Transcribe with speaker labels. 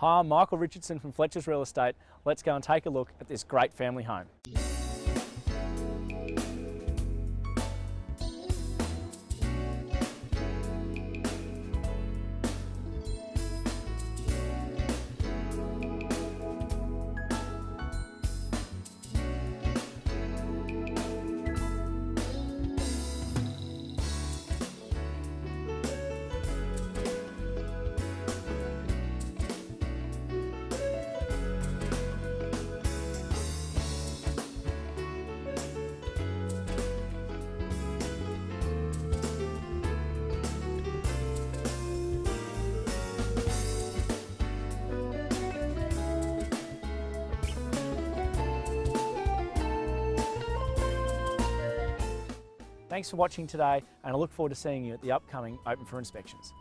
Speaker 1: Hi, I'm Michael Richardson from Fletchers Real Estate. Let's go and take a look at this great family home. Thanks for watching today and I look forward to seeing you at the upcoming Open for Inspections.